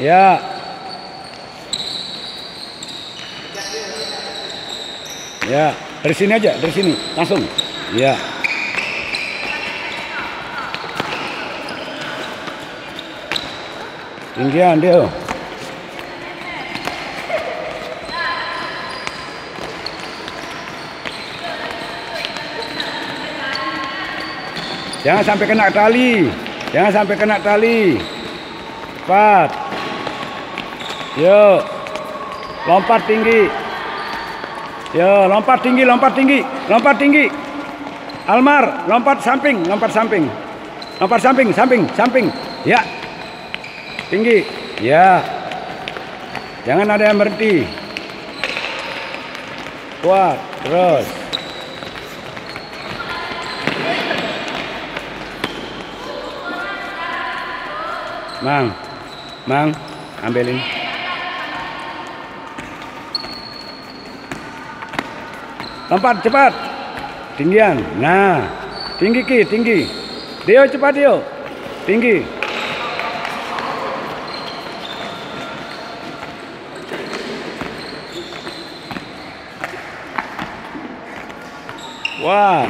Ya. Ya, dari sini aja, dari sini, langsung. Ya. Tinggian dia. Jangan sampai kena tali. Jangan sampai kena tali. Cepat. Yuk. Lompat tinggi. Yo, lompat tinggi, lompat tinggi, lompat tinggi. Almar, lompat samping, lompat samping. Lompat samping, samping, samping. Ya. Tinggi. Ya. Jangan ada yang berhenti. Kuat, terus. Mang, Mang, ambilin. Lompat cepat. Tinggian. Nah, tinggi ki, tinggi. Dio cepat Dio. Tinggi. Wah,